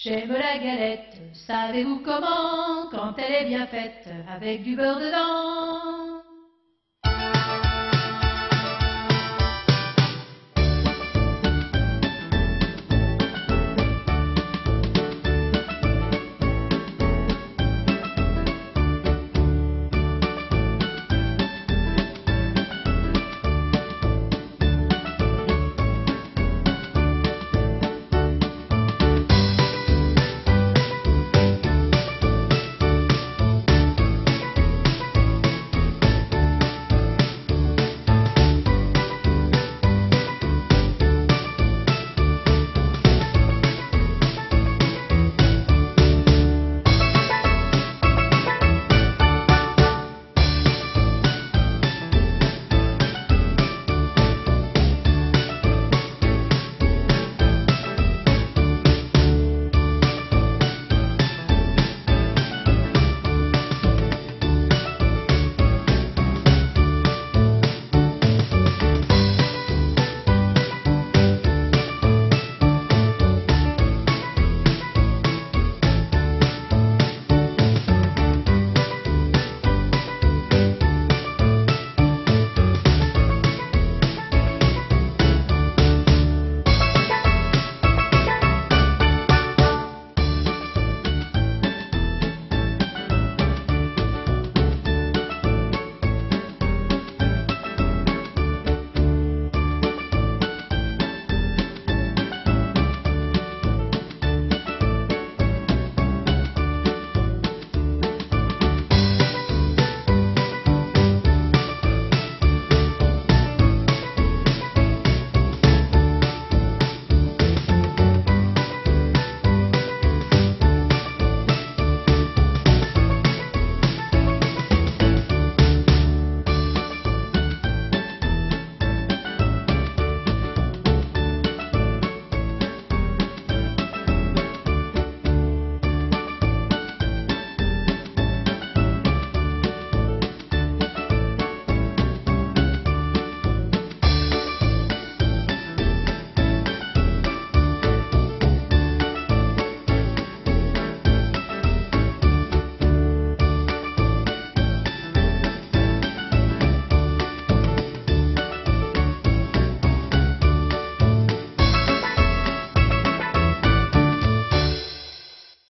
J'aime la galette, savez-vous comment? Quand elle est bien faite, avec du beurre dedans.